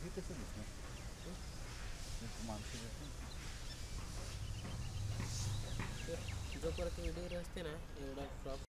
कसं दिसणार. माणसं दिसणार. जो परत व्हिडिओ असते ना एवढा क्रॉप